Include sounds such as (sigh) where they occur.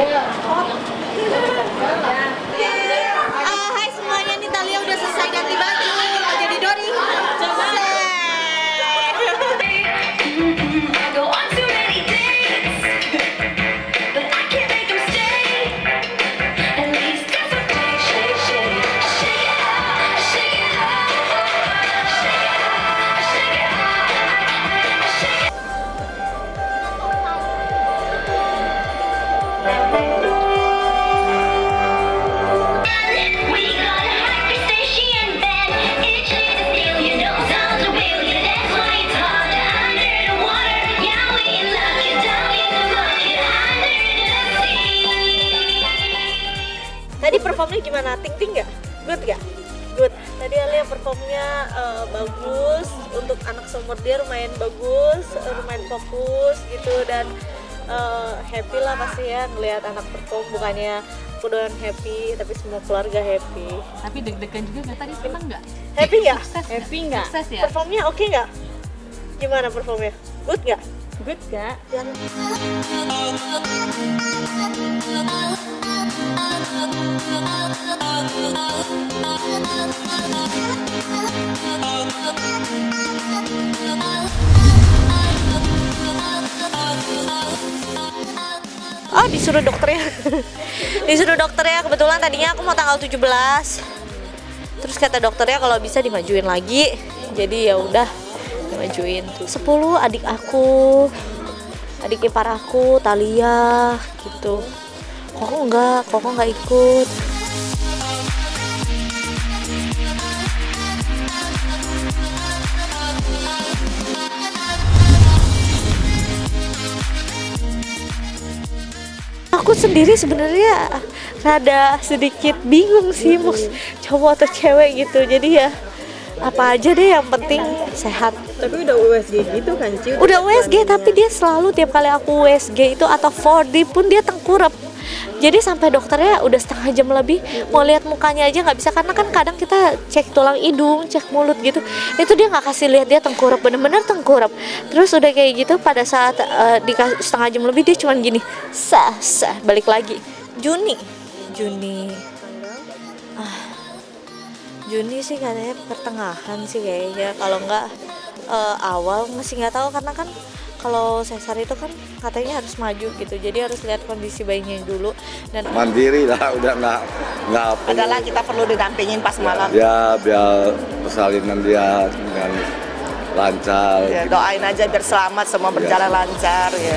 Yeah. Performnya gimana? Ting ting nggak? Good nggak? Good. Tadi Alia performnya eh, bagus untuk anak seumur dia lumayan bagus, eh, lumayan fokus gitu dan eh, happy lah pasti ya ngelihat anak perform bukannya aku doang happy tapi semua keluarga happy. Tapi deg-degan juga nggak tadi seneng nggak? Happy nggak? Happy nggak? Sukses ya? Performnya oke nggak? Gimana performnya? Good nggak? Good gak? Oh disuruh dokternya (laughs) Disuruh dokternya kebetulan tadinya aku mau tanggal 17 Terus kata dokternya kalau bisa dimajuin lagi. Jadi ya udah dimajuin. 10 adik aku Adik ipar aku, Talia gitu Koko enggak, Koko enggak ikut. Aku sendiri sebenarnya rada sedikit bingung sih mau cowok atau cewek gitu. Jadi ya apa aja deh yang penting sehat. Tapi udah USG gitu kan Ci? udah USG tapi dia selalu tiap kali aku USG itu atau 4D pun dia tengkurap jadi sampai dokternya udah setengah jam lebih mau lihat mukanya aja nggak bisa karena kan kadang kita cek tulang hidung cek mulut gitu itu dia nggak kasih lihat dia tengkurap bener-bener tengkurap. Terus udah kayak gitu pada saat eh, di setengah jam lebih dia cuman gini sah sah balik lagi. Juni. Juni. Ah. Juni sih katanya pertengahan sih kayaknya. Kalau nggak eh, awal masih nggak tahu karena kan kalau sesar itu kan katanya harus maju gitu jadi harus lihat kondisi bayinya dulu dan mandiri lah udah nggak nggak perlu. Adalah kita perlu didampingin pas malam. ya biar persalinan dia dengan lancar ya, doain aja biar selamat semua berjalan lancar ya